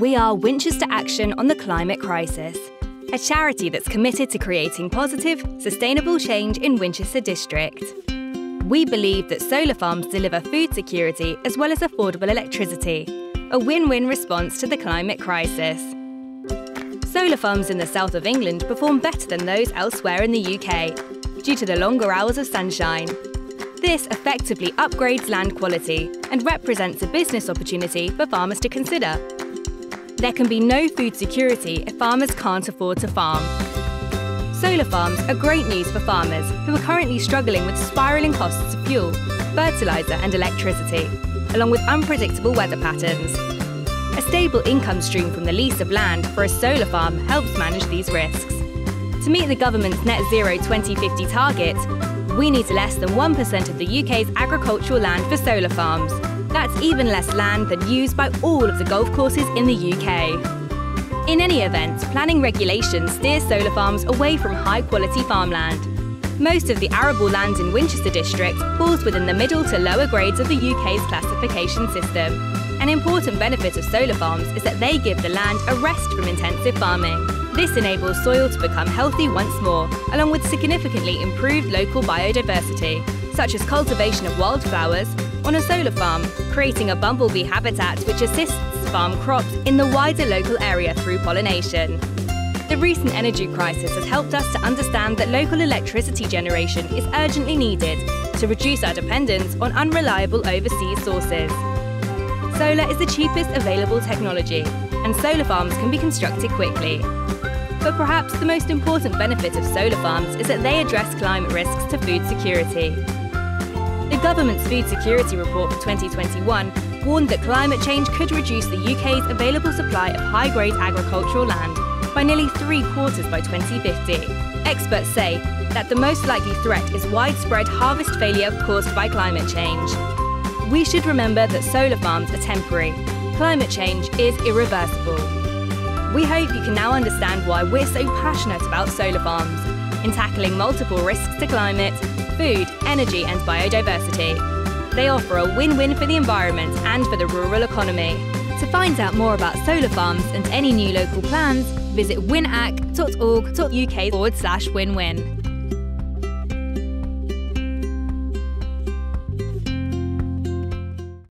We are Winchester Action on the Climate Crisis, a charity that's committed to creating positive, sustainable change in Winchester District. We believe that solar farms deliver food security as well as affordable electricity, a win-win response to the climate crisis. Solar farms in the south of England perform better than those elsewhere in the UK due to the longer hours of sunshine. This effectively upgrades land quality and represents a business opportunity for farmers to consider there can be no food security if farmers can't afford to farm. Solar farms are great news for farmers who are currently struggling with spiralling costs of fuel, fertiliser and electricity, along with unpredictable weather patterns. A stable income stream from the lease of land for a solar farm helps manage these risks. To meet the government's net zero 2050 target, we need less than 1% of the UK's agricultural land for solar farms, that's even less land than used by all of the golf courses in the UK. In any event, planning regulations steer solar farms away from high-quality farmland. Most of the arable land in Winchester District falls within the middle to lower grades of the UK's classification system. An important benefit of solar farms is that they give the land a rest from intensive farming. This enables soil to become healthy once more, along with significantly improved local biodiversity, such as cultivation of wildflowers, on a solar farm, creating a bumblebee habitat which assists farm crops in the wider local area through pollination. The recent energy crisis has helped us to understand that local electricity generation is urgently needed to reduce our dependence on unreliable overseas sources. Solar is the cheapest available technology, and solar farms can be constructed quickly. But perhaps the most important benefit of solar farms is that they address climate risks to food security. The government's Food Security Report for 2021 warned that climate change could reduce the UK's available supply of high-grade agricultural land by nearly three quarters by 2050. Experts say that the most likely threat is widespread harvest failure caused by climate change. We should remember that solar farms are temporary. Climate change is irreversible. We hope you can now understand why we're so passionate about solar farms in tackling multiple risks to climate food, energy and biodiversity. They offer a win-win for the environment and for the rural economy. To find out more about solar farms and any new local plans, visit winacc.org.uk forward slash win-win.